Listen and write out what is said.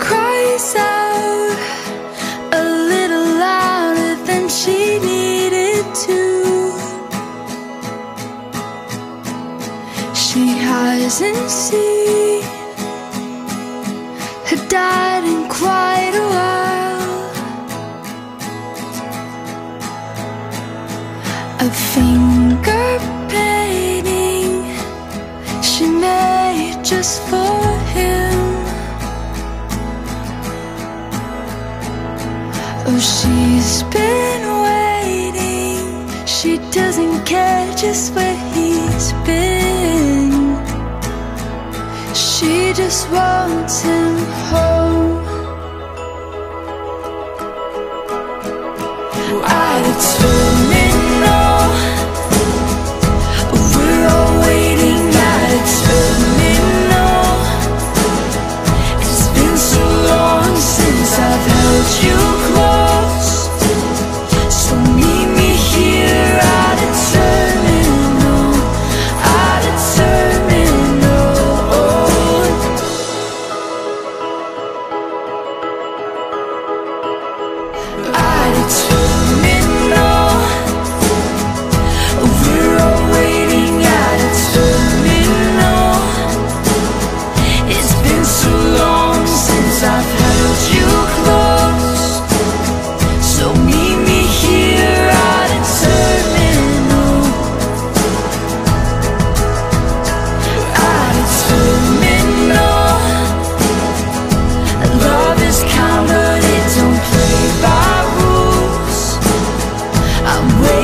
cries out a little louder than she needed to. She hasn't seen her dad in quite a while. A finger painting she made just for. Oh, she's been waiting. She doesn't care just where he's been. She just wants him home. At Terminal. I'm ready.